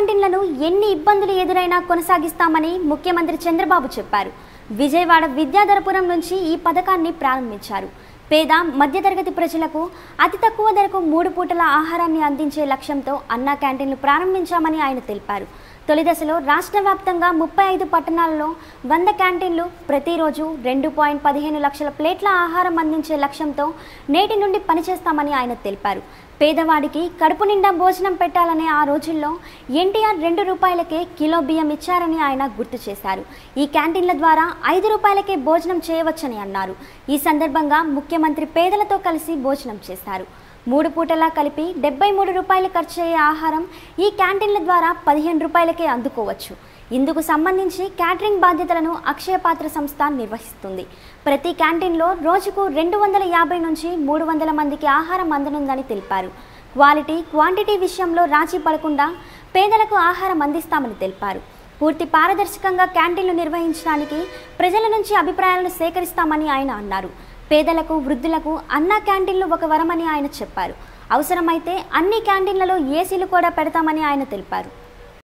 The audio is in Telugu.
క్యాంటీన్లను ఎన్ని ఇబ్బందులు ఎదురైనా కొనసాగిస్తామని ముఖ్యమంత్రి చంద్రబాబు చెప్పారు. విజయవాడ విద్యాధరపురం నుంచి ఈ పథకాన్ని ప్రారంభించారు. పేద మధ్యతరగతి ప్రజలకు అతి తక్కువ ధరకు మూడు పూటల ఆహారాన్ని అందించే లక్ష్యంతో అన్నా క్యాంటీన్లు ప్రారంభించామని ఆయన తెలిపారు. తొలి దశలో రాష్ట్ర వ్యాప్తంగా ముప్పై ఐదు పట్టణాలలో వంద క్యాంటీన్లు ప్రతిరోజు రెండు పాయింట్ పదిహేను లక్షల ప్లేట్ల ఆహారం అందించే లక్ష్యంతో నేటి నుండి పనిచేస్తామని ఆయన తెలిపారు. పేదవాడికి కడుపు నిండా భోజనం పెట్టాలనే ఆ రోజుల్లో ఎన్టీఆర్ రెండు రూపాయలకే కిలో బియ్యం ఇచ్చారని ఆయన గుర్తు చేశారు. ఈ క్యాంటీన్ల ద్వారా ఐదు రూపాయలకే భోజనం చేయవచ్చని అన్నారు. ఈ సందర్భంగా ముఖ్యమంత్రి ముఖ్యమంత్రి పేదలతో కలిసి భోజనం చేశారు మూడు పూటలా కలిపి డెబ్బై మూడు రూపాయలు ఖర్చు అయ్యే ఆహారం ఈ క్యాంటీన్ల ద్వారా పదిహేను రూపాయలకే అందుకోవచ్చు. ఇందుకు సంబంధించి క్యాటరింగ్ బాధ్యతలను అక్షయపాత్ర సంస్థ నిర్వహిస్తుంది. ప్రతి క్యాంటీన్లో రోజుకు రెండు వందల యాభై నుంచి మూడు వందల మందికి ఆహారం అందనుందని తెలిపారు. క్వాలిటీ క్వాంటిటీ విషయంలో రాజీ పడకుండా పేదలకు ఆహారం అందిస్తామని తెలిపారు. పూర్తి పారదర్శకంగా క్యాంటీన్లు నిర్వహించడానికి ప్రజల నుంచి అభిప్రాయాలను సేకరిస్తామని ఆయన అన్నారు. పేదలకు వృద్ధులకు అన్న క్యాంటీన్లు ఒక వరమని ఆయన చెప్పారు. అవసరమైతే అన్ని క్యాంటీన్లలో ఏసీలు కూడా పెడతామని ఆయన తెలిపారు.